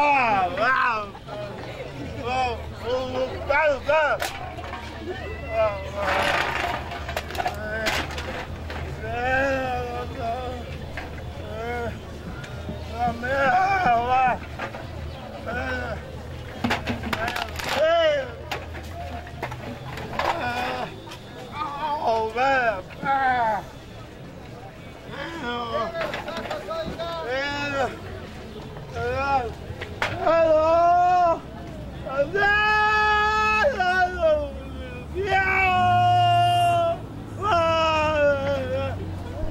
Ah, wow. Oh, Hello!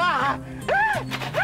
啊。啊啊